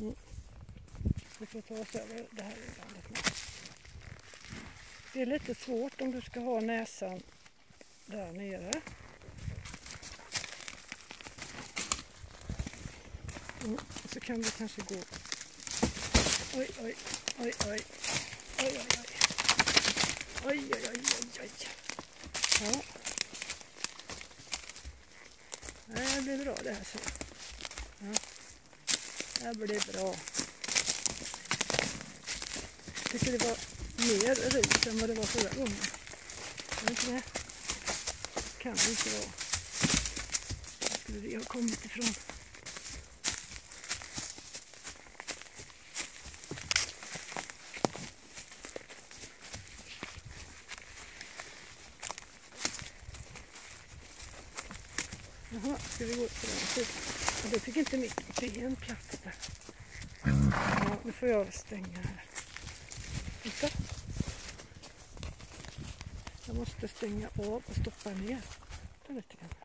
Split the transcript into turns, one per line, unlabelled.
Mm. Vi får ta oss över det här landet nu. Det är lite svårt om du ska ha näsan där nere. Mm. Så kan vi kanske gå... Oj, oj, oj, oj. Oj, oj, oj. Oj, oj, oj, oj, oj. Ja. Det blir bra det här så. Ja. Det blir bra. Jag tycker det var mer ris än vad det var förra gången. Det? Kan det inte vara. Var skulle det ha kommit ifrån? Jaha, ska vi gå på den sidan? Ja, då fick inte mitt ben plats där. Ja, nu får jag stänga här. Titta. Jag måste stänga av och stoppa ner den lite grann.